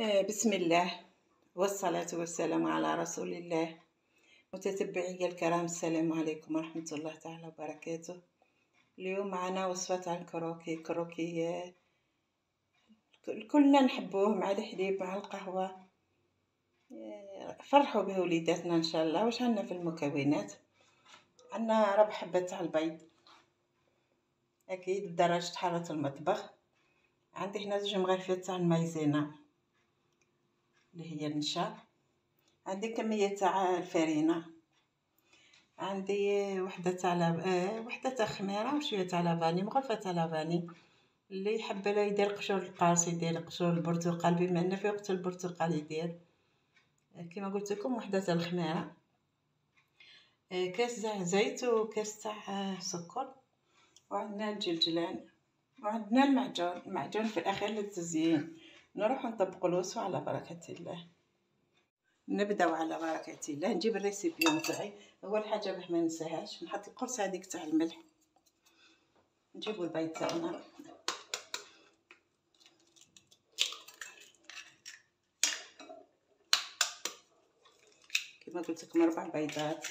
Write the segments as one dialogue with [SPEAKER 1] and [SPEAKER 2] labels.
[SPEAKER 1] آه، بسم الله. والصلاة والسلام على رسول الله. متتبعي الكرام السلام عليكم ورحمة الله تعالى وبركاته. اليوم معنا وصفة عن كروكي. كروكي كلنا نحبوه مع الحليب مع القهوة. آه، فرحوا به وليداتنا إن شاء الله. واش عندنا في المكونات؟ عندنا ربع حبة تاع البيض. أكيد بدرجة حرارة المطبخ. عندي هنا زوج مغرفيات تاع المايزينا. اللي هي النشا عندي كمية تاع الفرينة. عندي وحدة تاع لاب... آه وحدة تاع خميرة وشوية تاع لافاني مغرفة تاع لافاني. اللي يحب يدير قشور القارص يدير قشور البرتقال بما ان في وقت البرتقال يدير. كما قلت لكم وحدة تاع الخميرة. آه كاس تاع زيت وكاس تاع سكر. وعندنا الجلجلان. وعندنا المعجون. المعجون في الأخير للتزيين. نروح نطبق الوصفة على بركة الله. نبداو على بركة الله. نجيب الريسيبيون تاعي أول حاجة باش ما ننساهاش نحط القرص هذيك تاع الملح. نجيبو البيض تاعنا كما قلت لكم أربع بيضات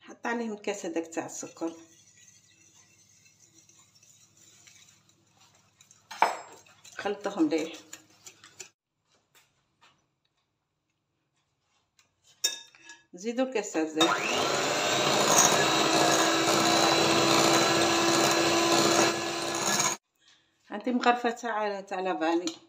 [SPEAKER 1] نحط عليهم الكاس هذاك تاع السكر. خلطهم مليح نزيدو الكاس الزيت عندي مغرفة تاع تاع لافاني.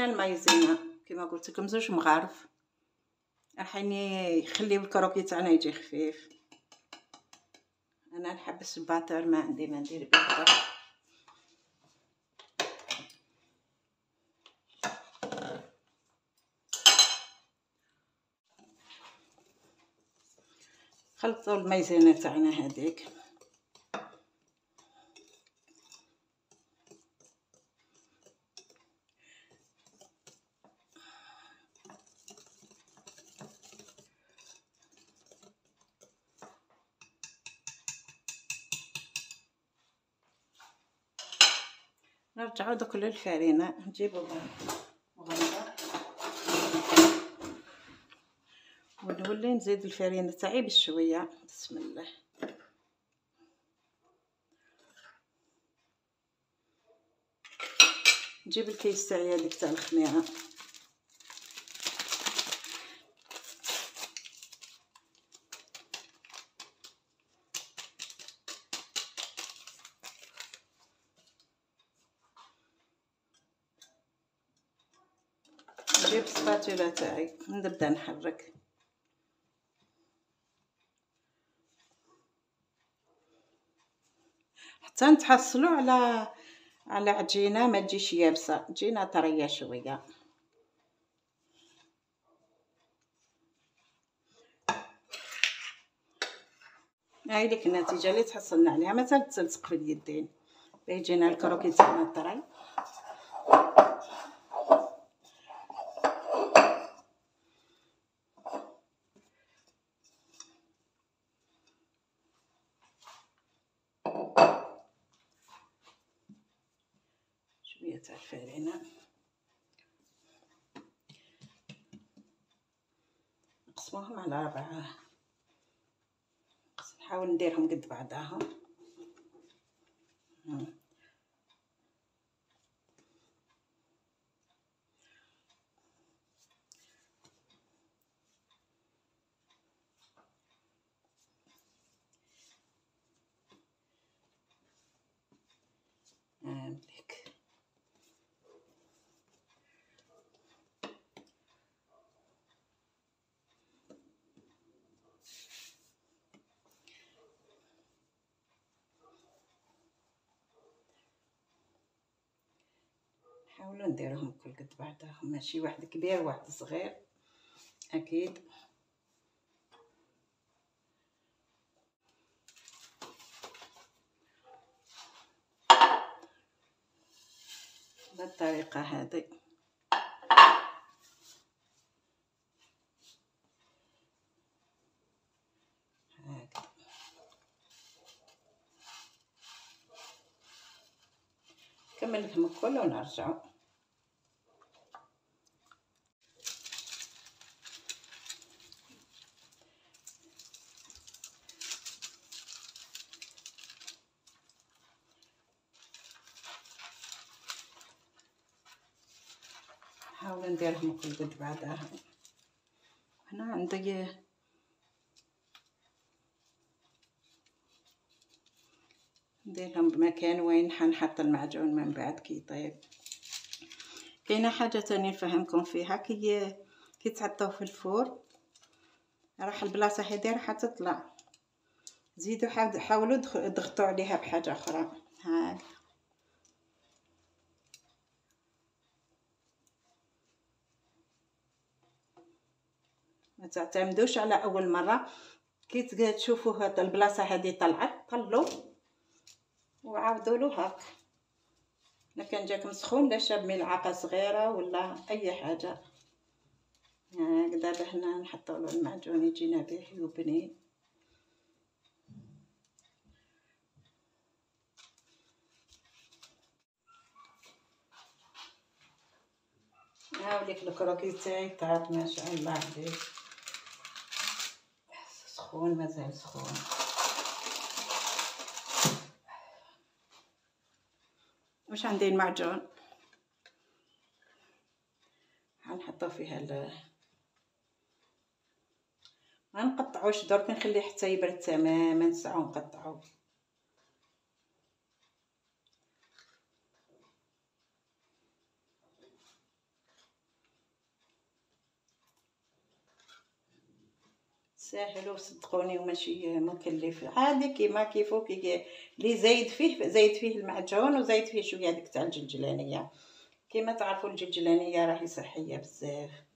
[SPEAKER 1] هنا المايزينا كما قلت لكم زوج مغارف. راح يخليو الكروكي تاعنا يجي خفيف. أنا نحبس الباتر ما عندي ما ندير به خلطوا المايزينا تاعنا هذيك. نرجعو دوك للفرينة نجيبو ونولي نزيد الفرينة تاعي بشوية. بسم الله. نجيب الكيس تاعي هذيك تاع الخميرة. نجيب السباتولا تاعي. نبدأ نحرك. حتى نتحصلوا على على عجينة ما تجيش يابسة. تجينا طرية شوية. هاي لك النتيجة اللي تحصلنا عليها. ما تلصق في اليدين. يجينا الكروكي تاعنا طري شوية تاع الفرينة نقسموهم على أربعة. نحاول نديرهم قد بعضاهم نحاولوا نديروهم كل قد بعضهم ماشي واحد كبير واحد صغير. أكيد. بالطريقة هذه. كملتهم الكل ونرجعوا نحاول نديرهم كل قد بعدها هنا عندي نديرهم بمكان وين حنحط المعجون من بعد كي. يطيب كاينة حاجة تانية نفهمكم فيها؟ كي كي تحطوه في الفور راح البلاصة هذه راح تطلع. زيدوا حاولوا تضغطوا عليها بحاجة أخرى هاك ما تعتمدوش على أول مرة. كي تشوفوا هاد البلاصة هذه طلعت طلوا وعاودوا له هاك. الا كان جاكم سخون لا شاب ملعقه صغيرة ولا أي حاجة. هاك دابا هنا نحطوا له المعجون يجينا به يبني هاوليك الكروكي تاعي طاب ما شاء الله عليك. سخون مازال سخون واش عندي المعجون؟ غنحطو فيها ال ما نقطعوش درك نخليه حتى يبرد تماما نسعو نقطعو. ساهل وصدقوني وماشي مكلف. عادي كيما كيفو كي اللي زايد فيه زايد فيه المعجون وزايد فيه شوية ديك تاع الجلجلانية. كيما تعرفوا الجلجلانية راهي صحية بزاف.